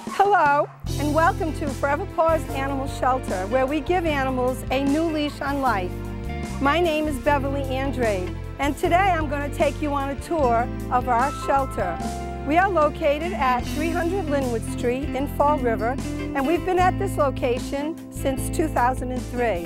Hello, and welcome to Forever Paws Animal Shelter, where we give animals a new leash on life. My name is Beverly Andrade, and today I'm going to take you on a tour of our shelter. We are located at 300 Linwood Street in Fall River, and we've been at this location since 2003.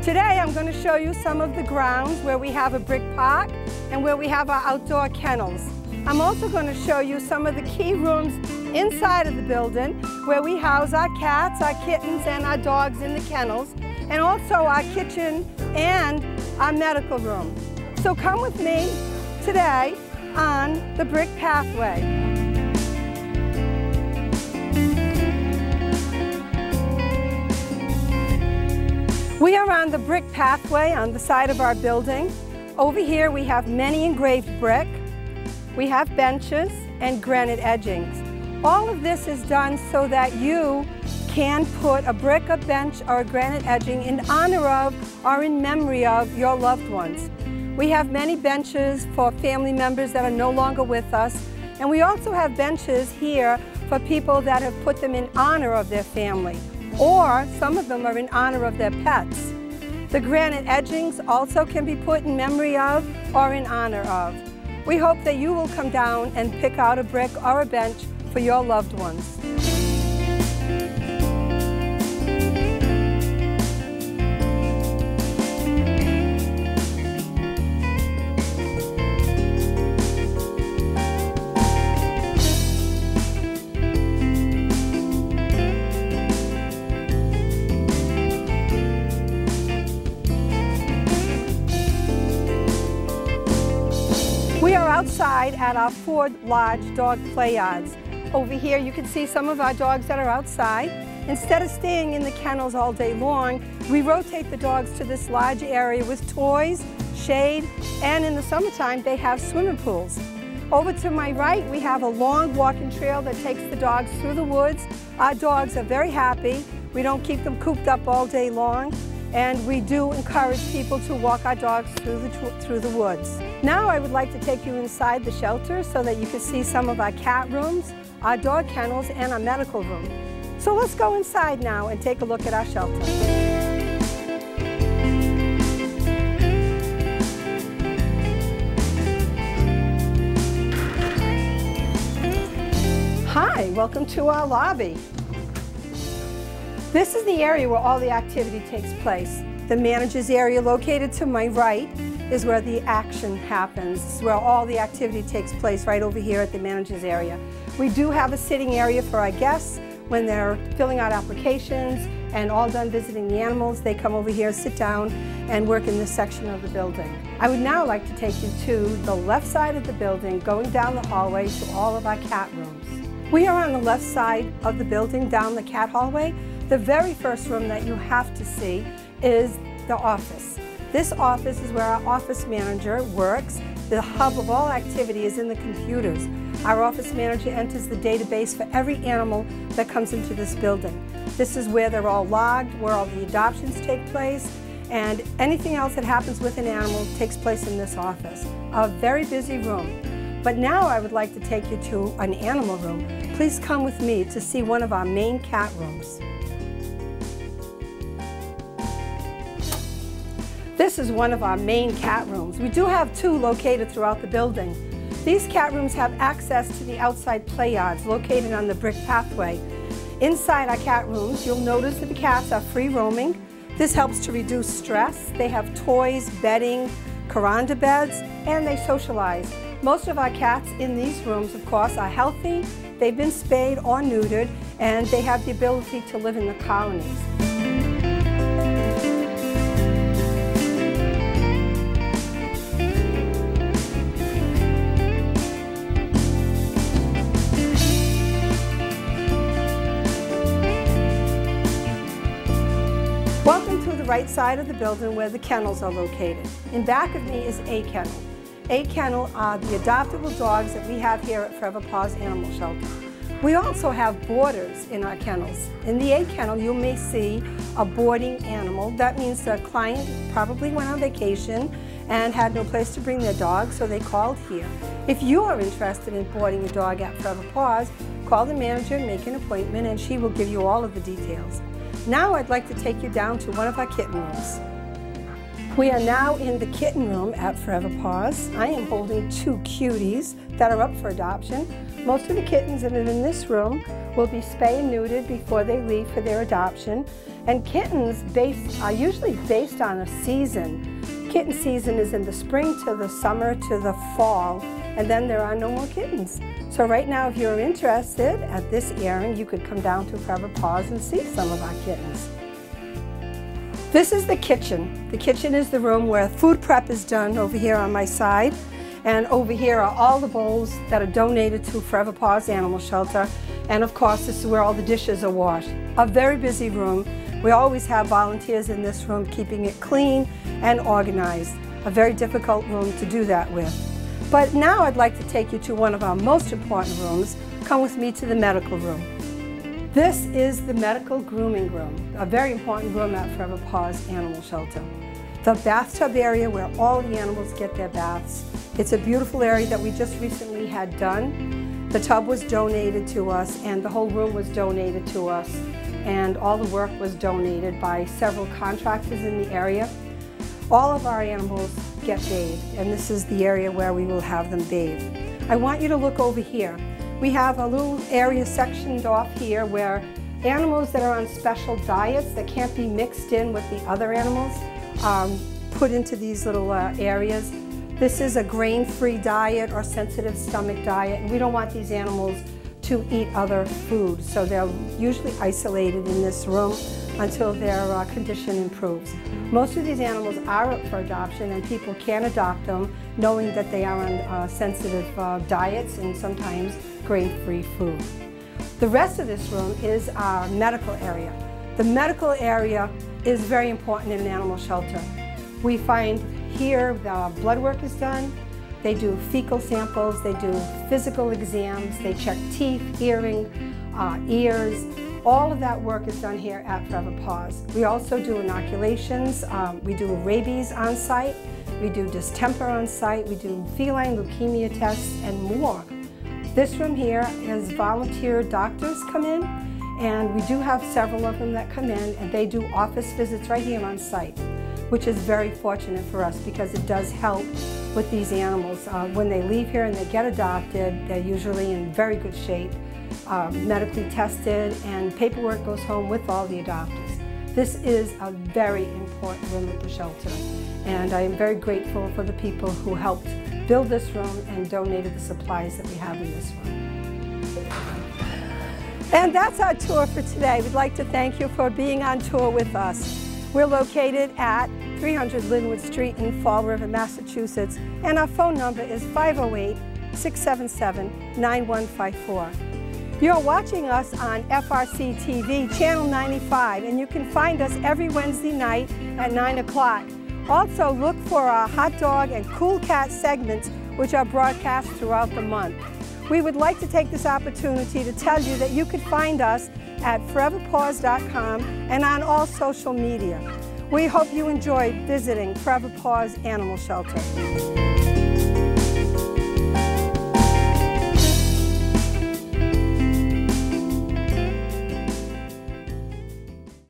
Today I'm going to show you some of the grounds where we have a brick park and where we have our outdoor kennels. I'm also going to show you some of the key rooms inside of the building where we house our cats, our kittens, and our dogs in the kennels, and also our kitchen and our medical room. So come with me today on the brick pathway. We are on the brick pathway on the side of our building. Over here we have many engraved brick. We have benches and granite edgings. All of this is done so that you can put a brick, a bench, or a granite edging in honor of or in memory of your loved ones. We have many benches for family members that are no longer with us, and we also have benches here for people that have put them in honor of their family, or some of them are in honor of their pets. The granite edgings also can be put in memory of or in honor of. We hope that you will come down and pick out a brick or a bench for your loved ones. We are outside at our Ford Lodge dog play yards. Over here you can see some of our dogs that are outside. Instead of staying in the kennels all day long, we rotate the dogs to this large area with toys, shade, and in the summertime they have swimming pools. Over to my right, we have a long walking trail that takes the dogs through the woods. Our dogs are very happy. We don't keep them cooped up all day long and we do encourage people to walk our dogs through the, through the woods. Now I would like to take you inside the shelter so that you can see some of our cat rooms, our dog kennels, and our medical room. So let's go inside now and take a look at our shelter. Hi, welcome to our lobby. This is the area where all the activity takes place. The manager's area located to my right is where the action happens. Is where all the activity takes place right over here at the manager's area. We do have a sitting area for our guests when they're filling out applications and all done visiting the animals. They come over here, sit down, and work in this section of the building. I would now like to take you to the left side of the building, going down the hallway to all of our cat rooms. We are on the left side of the building, down the cat hallway. The very first room that you have to see is the office. This office is where our office manager works. The hub of all activity is in the computers. Our office manager enters the database for every animal that comes into this building. This is where they're all logged, where all the adoptions take place, and anything else that happens with an animal takes place in this office. A very busy room. But now I would like to take you to an animal room. Please come with me to see one of our main cat rooms. This is one of our main cat rooms. We do have two located throughout the building. These cat rooms have access to the outside play yards located on the brick pathway. Inside our cat rooms, you'll notice that the cats are free roaming. This helps to reduce stress. They have toys, bedding, Kuranda beds, and they socialize. Most of our cats in these rooms, of course, are healthy, they've been spayed or neutered, and they have the ability to live in the colonies. Side of the building where the kennels are located. In back of me is A Kennel. A Kennel are the adoptable dogs that we have here at Forever Paws Animal Shelter. We also have boarders in our kennels. In the A Kennel, you may see a boarding animal. That means the client probably went on vacation and had no place to bring their dog, so they called here. If you are interested in boarding a dog at Forever Paws, call the manager, and make an appointment, and she will give you all of the details. Now I'd like to take you down to one of our kitten rooms. We are now in the kitten room at Forever Paws. I am holding two cuties that are up for adoption. Most of the kittens that are in this room will be spay and neutered before they leave for their adoption. And kittens based, are usually based on a season. Kitten season is in the spring to the summer to the fall, and then there are no more kittens. So right now, if you're interested at this airing, you could come down to Forever Paws and see some of our kittens. This is the kitchen. The kitchen is the room where food prep is done over here on my side. And over here are all the bowls that are donated to Forever Paws Animal Shelter. And of course, this is where all the dishes are washed. A very busy room. We always have volunteers in this room keeping it clean and organized. A very difficult room to do that with. But now I'd like to take you to one of our most important rooms. Come with me to the medical room. This is the medical grooming room, a very important room at Forever Paws Animal Shelter. The bathtub area where all the animals get their baths. It's a beautiful area that we just recently had done. The tub was donated to us and the whole room was donated to us and all the work was donated by several contractors in the area. All of our animals get bathed and this is the area where we will have them bathed. I want you to look over here. We have a little area sectioned off here where animals that are on special diets that can't be mixed in with the other animals um, put into these little uh, areas. This is a grain-free diet or sensitive stomach diet, and we don't want these animals to eat other food, so they're usually isolated in this room until their uh, condition improves. Most of these animals are up for adoption and people can adopt them knowing that they are on uh, sensitive uh, diets and sometimes grain-free food. The rest of this room is our medical area. The medical area is very important in an animal shelter. We find here the blood work is done, they do fecal samples, they do physical exams, they check teeth, hearing, uh, ears, all of that work is done here at Forever Paws. We also do inoculations. Um, we do rabies on site. We do distemper on site. We do feline leukemia tests and more. This room here has volunteer doctors come in and we do have several of them that come in and they do office visits right here on site, which is very fortunate for us because it does help with these animals. Uh, when they leave here and they get adopted, they're usually in very good shape uh, medically tested, and paperwork goes home with all the adopters. This is a very important room at the shelter, and I am very grateful for the people who helped build this room and donated the supplies that we have in this room. And that's our tour for today. We'd like to thank you for being on tour with us. We're located at 300 Linwood Street in Fall River, Massachusetts, and our phone number is 508 677 9154. You're watching us on FRC TV, Channel 95, and you can find us every Wednesday night at 9 o'clock. Also, look for our hot dog and cool cat segments, which are broadcast throughout the month. We would like to take this opportunity to tell you that you could find us at foreverpaws.com and on all social media. We hope you enjoyed visiting Forever Paws Animal Shelter.